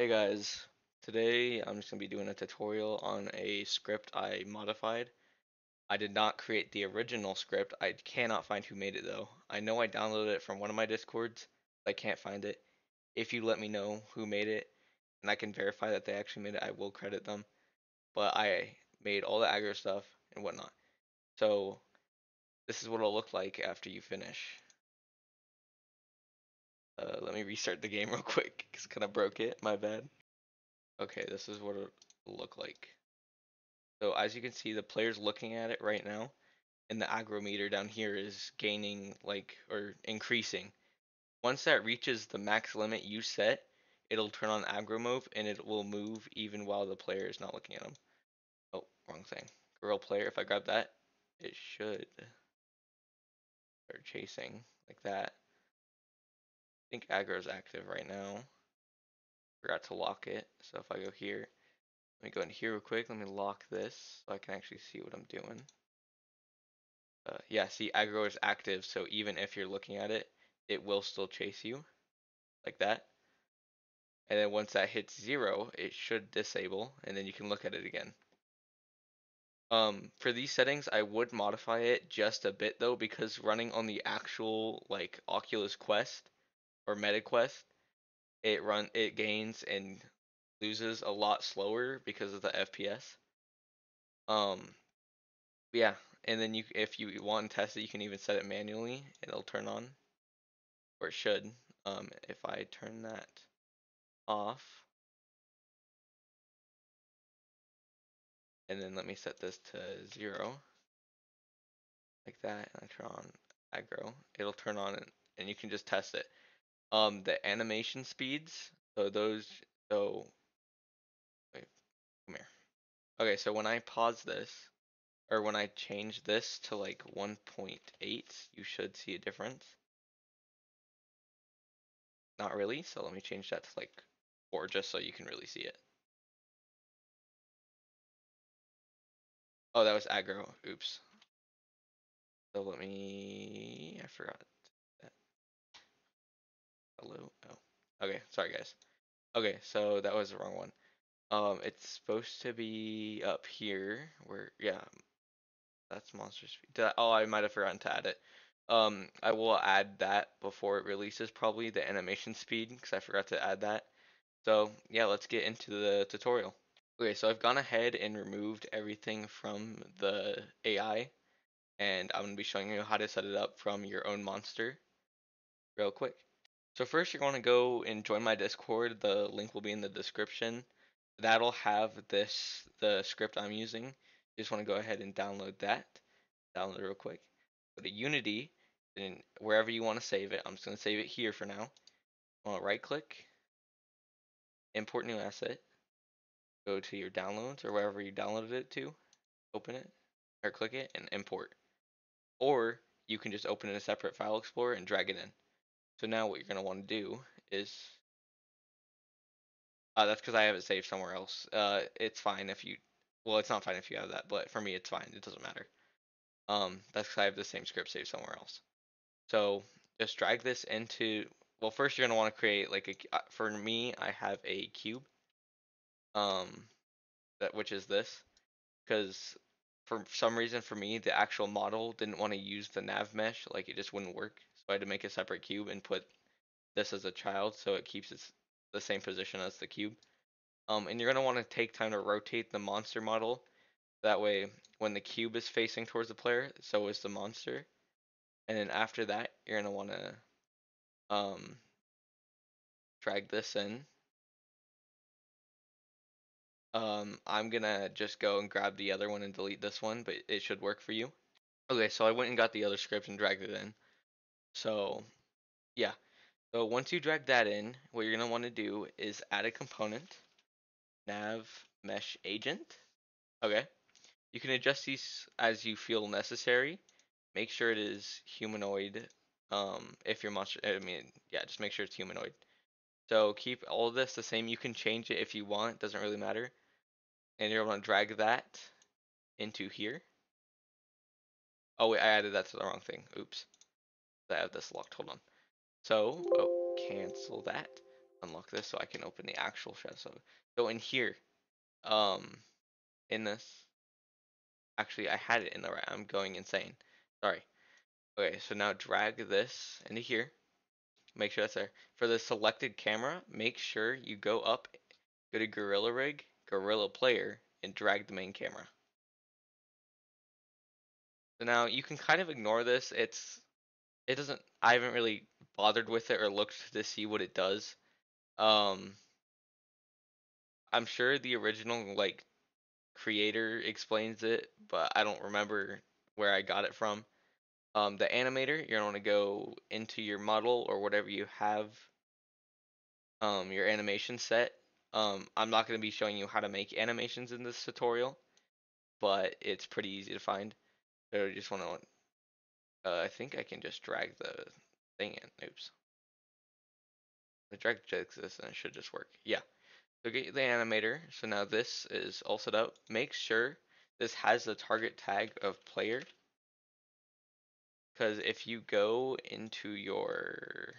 Hey guys, today I'm just going to be doing a tutorial on a script I modified. I did not create the original script, I cannot find who made it though. I know I downloaded it from one of my discords, but I can't find it. If you let me know who made it, and I can verify that they actually made it, I will credit them. But I made all the aggro stuff and whatnot. So, this is what it'll look like after you finish. Uh, let me restart the game real quick because kind of broke it. My bad. Okay, this is what it look like. So as you can see, the player's looking at it right now, and the aggro meter down here is gaining like or increasing. Once that reaches the max limit you set, it'll turn on aggro move and it will move even while the player is not looking at him. Oh, wrong thing. Gorilla Player, if I grab that, it should start chasing like that. I think aggro is active right now. Forgot to lock it. So if I go here, let me go in here real quick. Let me lock this so I can actually see what I'm doing. Uh, yeah, see, aggro is active, so even if you're looking at it, it will still chase you, like that. And then once that hits zero, it should disable, and then you can look at it again. Um, for these settings, I would modify it just a bit though, because running on the actual like Oculus Quest or Meta Quest, it run it gains and loses a lot slower because of the FPS. Um, yeah, and then you if you want to test it, you can even set it manually, it'll turn on, or it should. Um, if I turn that off, and then let me set this to zero, like that, and I turn on aggro, it'll turn on, and, and you can just test it. Um, the animation speeds, so those, so, wait, come here. Okay, so when I pause this, or when I change this to like 1.8, you should see a difference. Not really, so let me change that to like 4 just so you can really see it. Oh, that was aggro. Oops. So let me, I forgot. Hello? Oh, okay, sorry guys. Okay, so that was the wrong one. Um, it's supposed to be up here where, yeah, that's monster speed. I, oh, I might have forgotten to add it. Um, I will add that before it releases probably the animation speed because I forgot to add that. So yeah, let's get into the tutorial. Okay, so I've gone ahead and removed everything from the AI and I'm going to be showing you how to set it up from your own monster real quick. So first you're going to go and join my Discord. The link will be in the description. That'll have this, the script I'm using. You just want to go ahead and download that. Download it real quick. Go to Unity, and wherever you want to save it. I'm just going to save it here for now. I want to right click, import new asset, go to your downloads or wherever you downloaded it to, open it, or click it and import. Or you can just open in a separate file explorer and drag it in. So now what you're going to want to do is, uh, that's because I have it saved somewhere else. Uh, it's fine if you, well, it's not fine if you have that, but for me it's fine. It doesn't matter. Um, that's because I have the same script saved somewhere else. So just drag this into, well, first you're going to want to create like a, uh, for me, I have a cube, um, that, which is this, because for some reason for me, the actual model didn't want to use the nav mesh, like it just wouldn't work. I had to make a separate cube and put this as a child so it keeps its the same position as the cube. Um, and you're going to want to take time to rotate the monster model. That way, when the cube is facing towards the player, so is the monster. And then after that, you're going to want to um, drag this in. Um, I'm going to just go and grab the other one and delete this one, but it should work for you. Okay, so I went and got the other script and dragged it in. So, yeah. So once you drag that in, what you're going to want to do is add a component, nav mesh agent. Okay. You can adjust these as you feel necessary. Make sure it is humanoid. Um, if your monster, I mean, yeah, just make sure it's humanoid. So keep all of this the same. You can change it if you want. Doesn't really matter. And you're going to drag that into here. Oh wait, I added that to the wrong thing. Oops. I have this locked. Hold on. So, oh, cancel that. unlock this so I can open the actual shadow. So, so in here, um, in this, actually I had it in the right. I'm going insane. Sorry. Okay, so now drag this into here. Make sure that's there. For the selected camera, make sure you go up, go to Gorilla Rig, Gorilla Player, and drag the main camera. So now you can kind of ignore this. It's it doesn't I haven't really bothered with it or looked to see what it does. Um I'm sure the original like creator explains it, but I don't remember where I got it from. Um the animator, you're gonna go into your model or whatever you have um your animation set. Um I'm not going to be showing you how to make animations in this tutorial, but it's pretty easy to find. So you just want to uh, I think I can just drag the thing in. Oops. The drag this and it should just work. Yeah. So get the animator. So now this is all set up. Make sure this has the target tag of player. Because if you go into your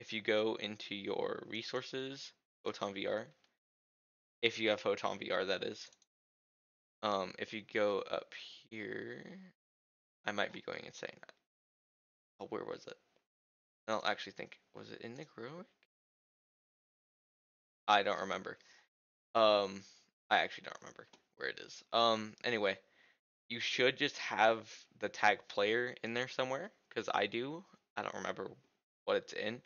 if you go into your resources, Photon VR, if you have Photon VR, that is. Um, if you go up here, I might be going insane. Oh, where was it? I don't actually think was it in the Gorilla I don't remember. Um, I actually don't remember where it is. Um, anyway, you should just have the tag player in there somewhere because I do. I don't remember what it's in,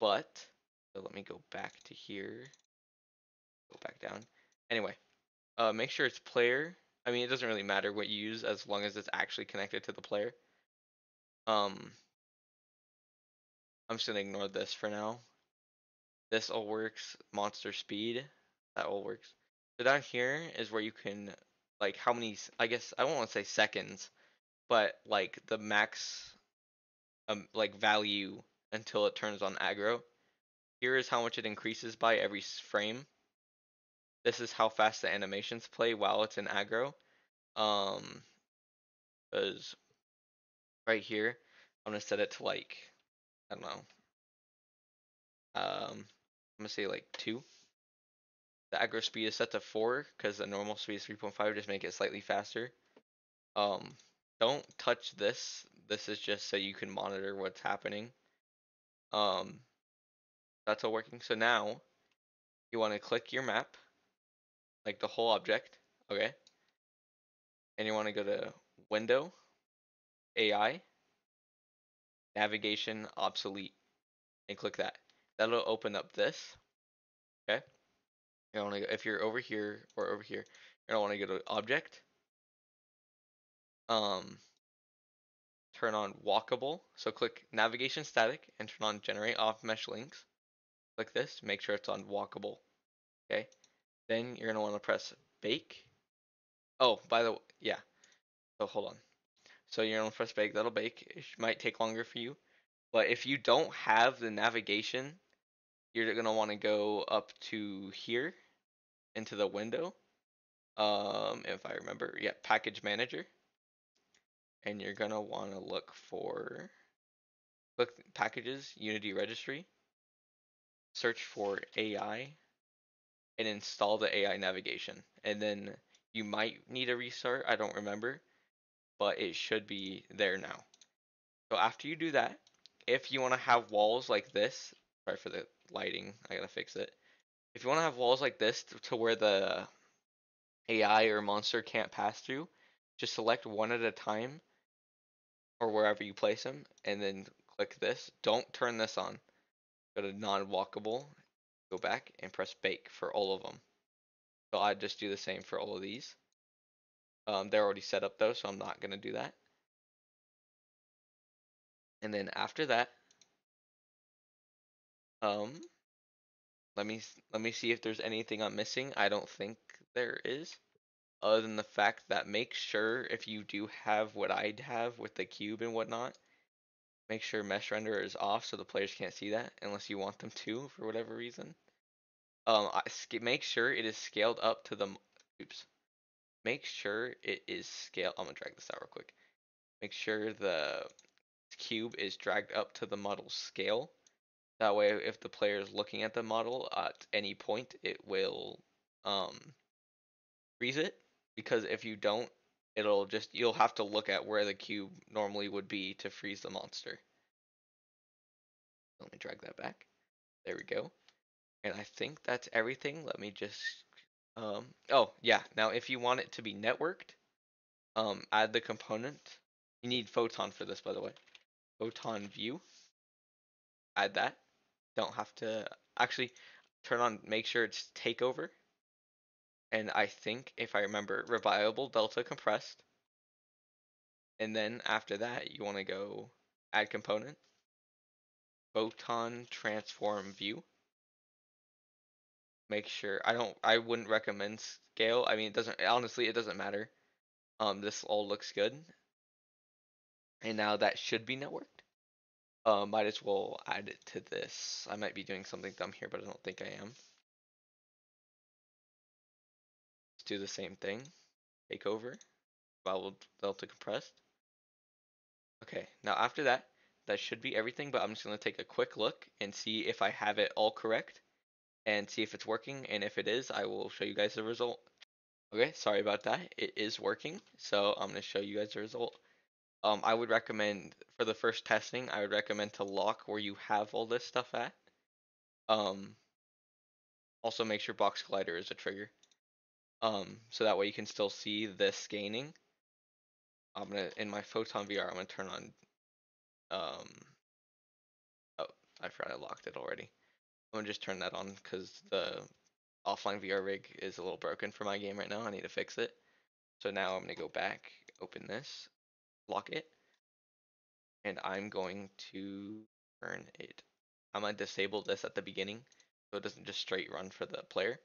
but so let me go back to here. Go back down. Anyway, uh, make sure it's player. I mean, it doesn't really matter what you use as long as it's actually connected to the player. Um, I'm just gonna ignore this for now. This all works. Monster speed, that all works. So down here is where you can, like, how many, I guess, I won't want to say seconds, but like the max, um, like value until it turns on aggro. Here is how much it increases by every frame. This is how fast the animations play while it's in aggro. Um, because right here, I'm gonna set it to like, I don't know. Um, I'm gonna say like two. The aggro speed is set to four because the normal speed is 3.5. Just make it slightly faster. Um, don't touch this. This is just so you can monitor what's happening. Um, that's all working. So now you want to click your map like the whole object, okay? And you want to go to Window, AI, Navigation, Obsolete, and click that. That'll open up this, okay? You want to if you're over here or over here, you're gonna want to go to Object, um, turn on Walkable. So click Navigation Static and turn on Generate Off Mesh Links. Click this, make sure it's on Walkable, okay? Then you're gonna want to press bake. Oh, by the way, yeah. So hold on. So you're gonna press bake. That'll bake. It might take longer for you, but if you don't have the navigation, you're gonna want to go up to here into the window. Um, if I remember, yeah, package manager, and you're gonna want to look for click packages Unity registry. Search for AI and install the AI navigation. And then you might need a restart, I don't remember, but it should be there now. So after you do that, if you want to have walls like this, sorry for the lighting, I gotta fix it. If you want to have walls like this to, where the AI or monster can't pass through, just select one at a time or wherever you place them and then click this. Don't turn this on. Go to non-walkable go back and press bake for all of them. So I just do the same for all of these. Um, they're already set up though, so I'm not gonna do that. And then after that, um, let me let me see if there's anything I'm missing. I don't think there is, other than the fact that make sure if you do have what I'd have with the cube and whatnot, make sure mesh render is off so the players can't see that unless you want them to for whatever reason. Um, I, make sure it is scaled up to the, oops, make sure it is scaled, I'm gonna drag this out real quick. Make sure the cube is dragged up to the model scale. That way, if the player is looking at the model at any point, it will um, freeze it. Because if you don't, it'll just you'll have to look at where the cube normally would be to freeze the monster. Let me drag that back. There we go. And I think that's everything. Let me just um oh yeah, now if you want it to be networked, um add the component. You need photon for this by the way. Photon view. Add that. Don't have to actually turn on make sure it's takeover. And I think if I remember reliable delta compressed. And then after that you want to go add component photon transform view. Make sure I don't I wouldn't recommend scale. I mean it doesn't honestly it doesn't matter. Um this all looks good. And now that should be networked. Uh, might as well add it to this. I might be doing something dumb here, but I don't think I am. Do the same thing. Take over. While delta compressed. Okay, now after that, that should be everything, but I'm just going to take a quick look and see if I have it all correct and see if it's working. And if it is, I will show you guys the result. Okay, sorry about that. It is working, so I'm going to show you guys the result. Um, I would recommend for the first testing, I would recommend to lock where you have all this stuff at. Um, also make sure box collider is a trigger. Um, so that way you can still see this gaining. I'm gonna in my photon VR. I'm gonna turn on um, oh, I forgot I locked it already. I'm gonna just turn that on because the offline VR rig is a little broken for my game right now. I need to fix it. So now I'm gonna go back, open this, lock it, and I'm going to turn it. I'm gonna disable this at the beginning so it doesn't just straight run for the player.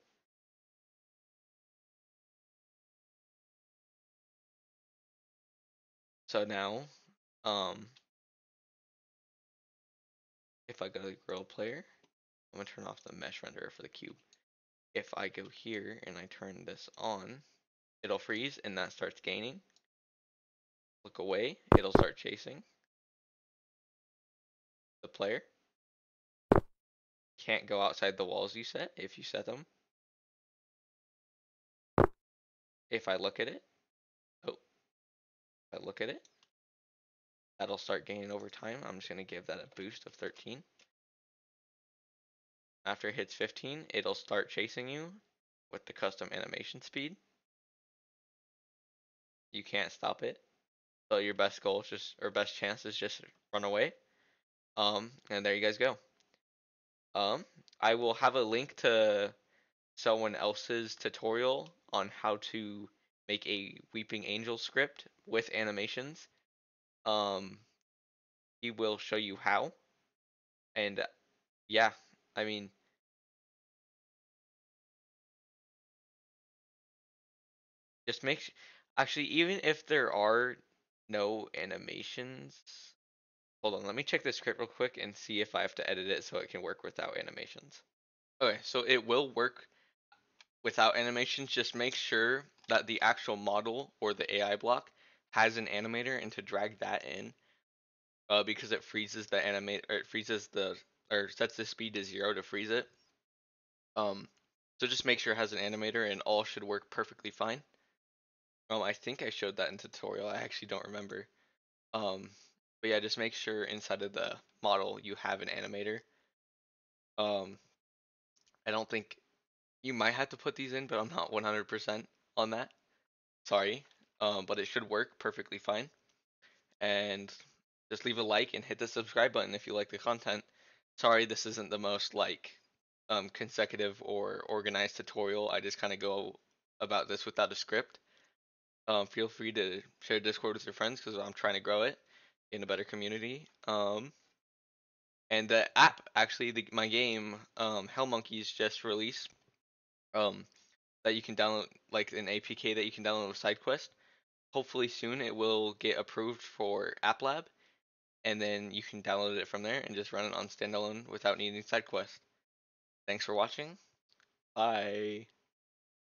So now, um, if I go to Gorilla Player, I'm gonna turn off the mesh renderer for the cube. If I go here and I turn this on, it'll freeze and that starts gaining. Look away, it'll start chasing the player. Can't go outside the walls you set if you set them. If I look at it, look at it, That'll start gaining over time. I'm just going to give that a boost of 13. After it hits 15, it'll start chasing you with the custom animation speed. You can't stop it. So your best goal is just, or best chance is just run away. Um, and there you guys go. Um, I will have a link to someone else's tutorial on how to make a Weeping Angel script with animations um he will show you how. And uh, yeah i mean just make actually even if there are no animations hold on let me check the script real quick and see if i have to edit it so it can work without animations. Okay so it will work without animations just make sure that the actual model or the ai block has an animator and to drag that in uh, because it freezes the animate or it freezes the or sets the speed to zero to freeze it. Um, so just make sure it has an animator and all should work perfectly fine. Um, I think I showed that in tutorial. I actually don't remember. Um, but yeah, just make sure inside of the model you have an animator. Um, I don't think you might have to put these in, but I'm not 100% on that. Sorry um, but it should work perfectly fine. And just leave a like and hit the subscribe button if you like the content. Sorry, this isn't the most like um, consecutive or organized tutorial. I just kind of go about this without a script. Um, feel free to share Discord with your friends because I'm trying to grow it in a better community. Um, and the app, actually, the, my game, um, Hellmonkes, just released. Um, that you can download, like an APK that you can download with SideQuest hopefully soon it will get approved for App Lab, and then you can download it from there and just run it on standalone without needing SideQuest. Thanks for watching. Bye.